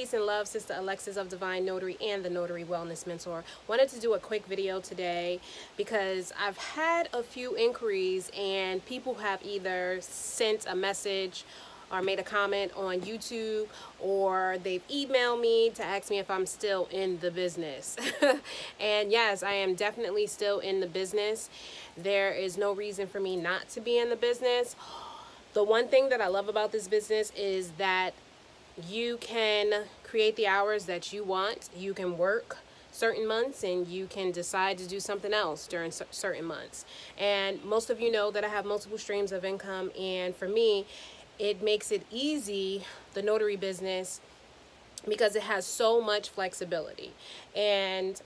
peace, and love, Sister Alexis of Divine Notary and the Notary Wellness Mentor. Wanted to do a quick video today because I've had a few inquiries and people have either sent a message or made a comment on YouTube or they've emailed me to ask me if I'm still in the business. and yes, I am definitely still in the business. There is no reason for me not to be in the business. The one thing that I love about this business is that you can create the hours that you want. You can work certain months and you can decide to do something else during certain months. And most of you know that I have multiple streams of income and for me, it makes it easy, the notary business, because it has so much flexibility. And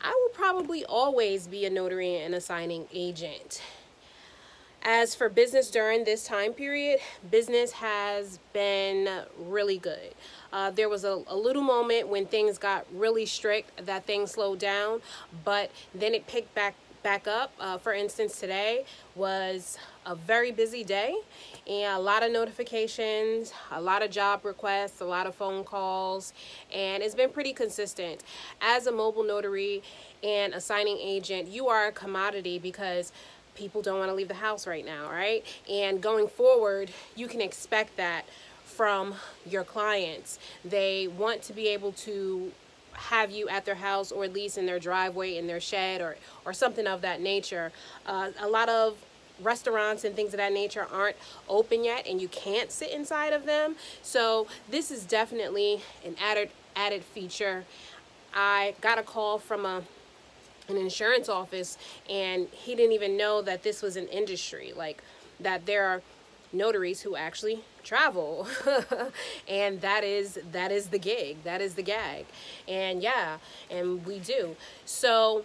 I will probably always be a notary and a signing agent. As for business during this time period, business has been really good. Uh, there was a, a, little moment when things got really strict that things slowed down, but then it picked back back up. Uh, for instance, today was a very busy day and a lot of notifications, a lot of job requests, a lot of phone calls, and it's been pretty consistent. As a mobile notary and a signing agent, you are a commodity because people don't want to leave the house right now, right? And going forward, you can expect that from your clients. They want to be able to have you at their house or at least in their driveway, in their shed or, or something of that nature. Uh, a lot of restaurants and things of that nature aren't open yet and you can't sit inside of them. So this is definitely an added added feature. I got a call from a an insurance office and he didn't even know that this was an industry like that there are notaries who actually travel. And that is that is the gig that is the gag. And yeah and we do. So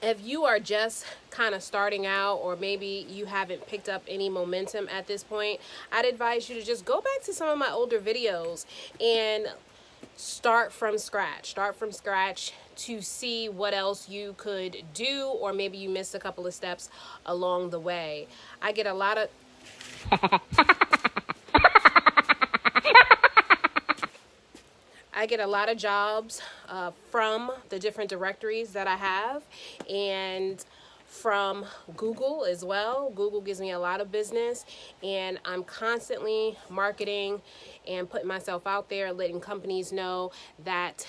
if you are just kind of starting out or maybe you haven't picked up any momentum at this point i'd advise you to just go back to some of my older videos and start from scratch. Start from scratch to see what else you could do or maybe you missed a couple of steps along the way. I get a lot of I get a lot of jobs uh, from the different directories that I have and from Google as well. Google gives me a lot of business and I'm constantly marketing and putting myself out there, letting companies know that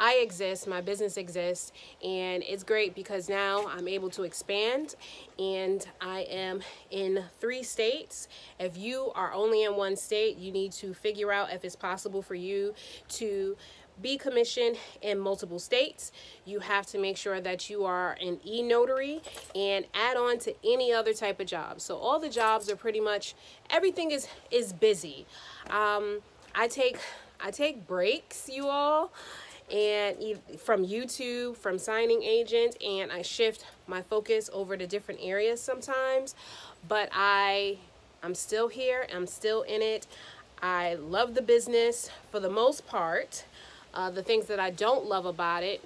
I exist, my business exists, and it's great because now I'm able to expand and I am in three states. If you are only in one state, you need to figure out if it's possible for you to be commissioned in multiple states. You have to make sure that you are an e-notary and add on to any other type of job. So all the jobs are pretty much, everything is, is busy. Um, I take, I take breaks, you all and from YouTube, from signing agent, and I shift my focus over to different areas sometimes. But I, I'm still here. I'm still in it. I love the business for the most part. Uh, the things that I don't love about it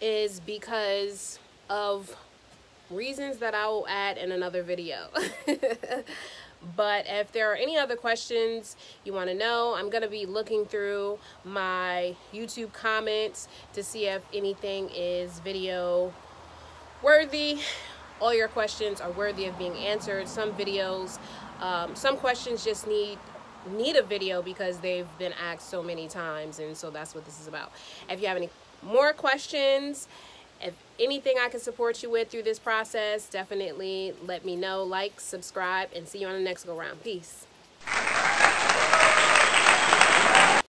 is because of reasons that I will add in another video. But if there are any other questions you want to know, I'm going to be looking through my YouTube comments to see if anything is video worthy. All your questions are worthy of being answered. Some videos, um, some questions just need need a video because they've been asked so many times and so that's what this is about. If you have any more questions, if anything I can support you with through this process, definitely let me know. Like, subscribe, and see you on the next go round. Peace.